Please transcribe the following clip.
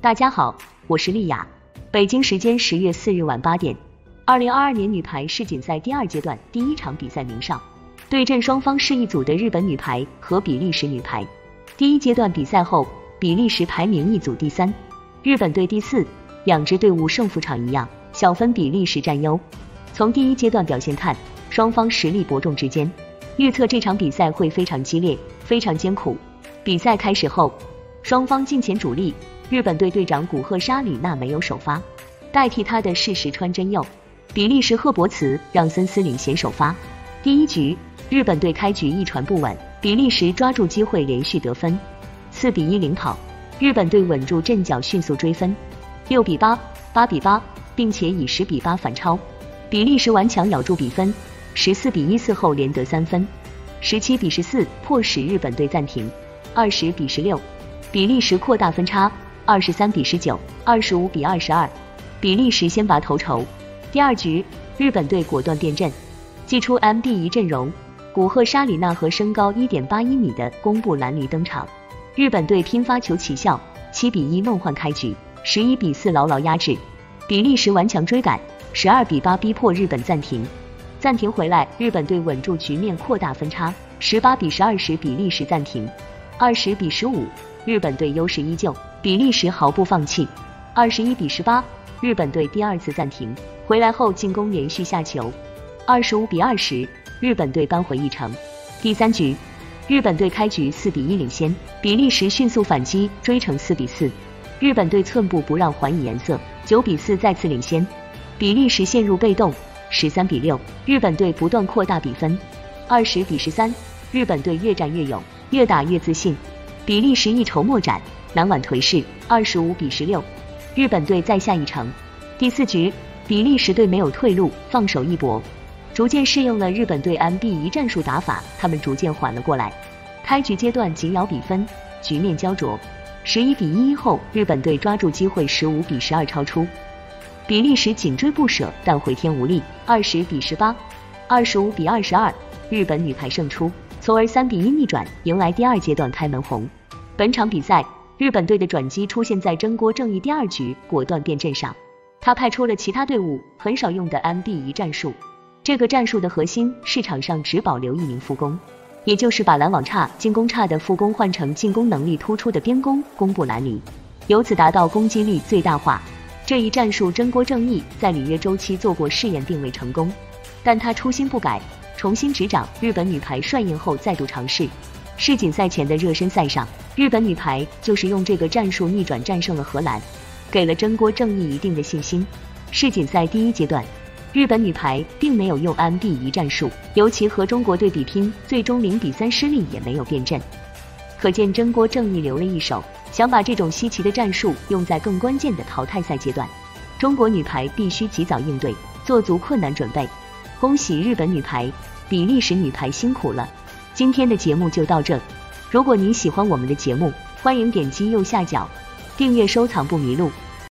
大家好，我是丽雅。北京时间十月四日晚八点，二零二二年女排世锦赛第二阶段第一场比赛鸣上，对阵双方是一组的日本女排和比利时女排。第一阶段比赛后，比利时排名一组第三，日本队第四，两支队伍胜负场一样，小分比利时占优。从第一阶段表现看，双方实力伯仲之间，预测这场比赛会非常激烈，非常艰苦。比赛开始后，双方近前主力。日本队队长古贺沙里纳没有首发，代替他的是石川真佑。比利时赫伯茨让森斯领衔首发。第一局，日本队开局一传不稳，比利时抓住机会连续得分，四比一领跑。日本队稳住阵脚，迅速追分，六比八，八比八，并且以十比八反超。比利时顽强咬住比分，十四比一，四后连得三分，十七比十四，迫使日本队暂停。二十比十六，比利时扩大分差。二十三比十九，二十五比二十二，比利时先拔头筹。第二局，日本队果断变阵，祭出 M B 一阵容，古贺沙里纳和身高一点八一米的宫部蓝梨登场。日本队拼发球起效，七比一梦幻开局，十一比四牢牢压制。比利时顽强追赶，十二比八逼迫日本暂停。暂停回来，日本队稳住局面，扩大分差，十八比十二时比利时暂停。二十比十五，日本队优势依旧。比利时毫不放弃，二十一比十八，日本队第二次暂停，回来后进攻连续下球，二十五比二十，日本队扳回一城。第三局，日本队开局四比一领先，比利时迅速反击，追成四比四，日本队寸步不让，还以颜色，九比四再次领先，比利时陷入被动，十三比六，日本队不断扩大比分，二十比十三，日本队越战越勇，越打越自信，比利时一筹莫展。南晚颓势，二十五比十六，日本队再下一城。第四局，比利时队没有退路，放手一搏，逐渐适应了日本队 M B 一战术打法，他们逐渐缓了过来。开局阶段紧咬比分，局面焦灼，十一比一后，日本队抓住机会，十五比十二超出，比利时紧追不舍，但回天无力，二十比十八，二十五比二十二，日本女排胜出，从而三比一逆转，迎来第二阶段开门红。本场比赛。日本队的转机出现在真锅正义第二局果断变阵上，他派出了其他队伍很少用的 M B 一战术。这个战术的核心市场上只保留一名副攻，也就是把拦网差、进攻差的副攻换成进攻能力突出的边攻攻布兰尼，由此达到攻击力最大化。这一战术真锅正义在里约周期做过试验并未成功，但他初心不改，重新执掌日本女排帅印后再度尝试。世锦赛前的热身赛上。日本女排就是用这个战术逆转战胜了荷兰，给了真锅正义一定的信心。世锦赛第一阶段，日本女排并没有用 M B 一战术，尤其和中国队比拼，最终零比三失利也没有变阵，可见真锅正义留了一手，想把这种稀奇的战术用在更关键的淘汰赛阶段。中国女排必须及早应对，做足困难准备。恭喜日本女排，比利时女排辛苦了。今天的节目就到这。如果您喜欢我们的节目，欢迎点击右下角订阅收藏不迷路。